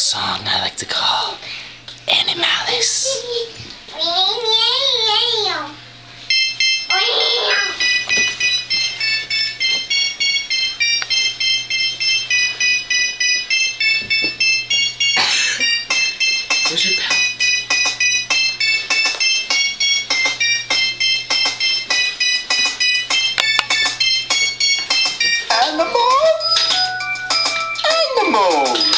song I like to call Animalis. Animals! Animals!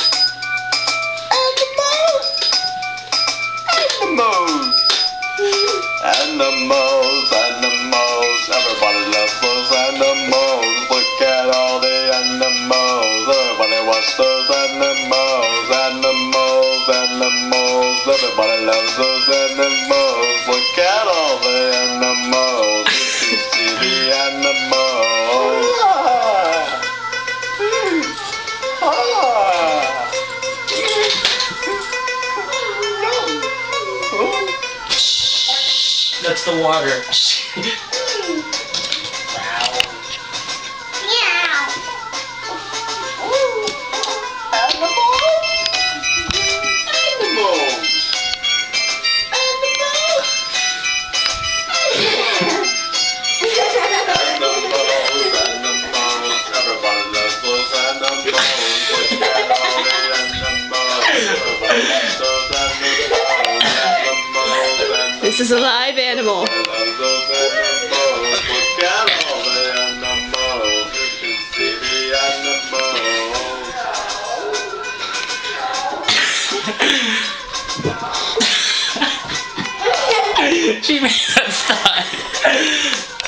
Animals, animals, everybody loves those animals. Look at all the animals, everybody watch those animals. Animals, animals, everybody loves those That's the water. is a live animal. she made that sign.